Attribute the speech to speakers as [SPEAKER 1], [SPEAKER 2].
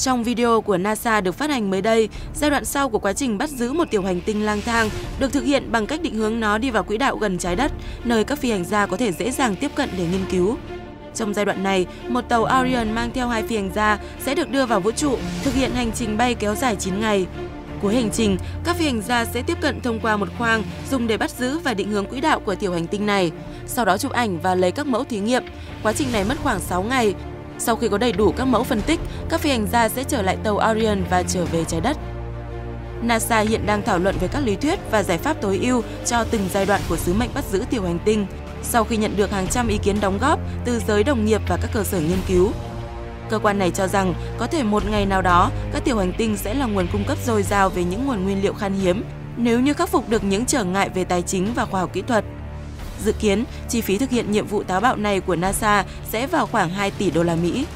[SPEAKER 1] Trong video của NASA được phát hành mới đây, giai đoạn sau của quá trình bắt giữ một tiểu hành tinh lang thang được thực hiện bằng cách định hướng nó đi vào quỹ đạo gần trái đất, nơi các phi hành gia có thể dễ dàng tiếp cận để nghiên cứu. Trong giai đoạn này, một tàu Orion mang theo hai phi hành gia sẽ được đưa vào vũ trụ, thực hiện hành trình bay kéo dài 9 ngày. Cuối hành trình, các phi hành gia sẽ tiếp cận thông qua một khoang dùng để bắt giữ và định hướng quỹ đạo của tiểu hành tinh này, sau đó chụp ảnh và lấy các mẫu thí nghiệm. Quá trình này mất khoảng 6 ngày. Sau khi có đầy đủ các mẫu phân tích, các phi hành gia sẽ trở lại tàu Orion và trở về trái đất. NASA hiện đang thảo luận về các lý thuyết và giải pháp tối ưu cho từng giai đoạn của sứ mệnh bắt giữ tiểu hành tinh, sau khi nhận được hàng trăm ý kiến đóng góp từ giới đồng nghiệp và các cơ sở nghiên cứu. Cơ quan này cho rằng có thể một ngày nào đó, các tiểu hành tinh sẽ là nguồn cung cấp dồi dào về những nguồn nguyên liệu khan hiếm nếu như khắc phục được những trở ngại về tài chính và khoa học kỹ thuật. Dự kiến, chi phí thực hiện nhiệm vụ táo bạo này của NASA sẽ vào khoảng 2 tỷ đô la Mỹ.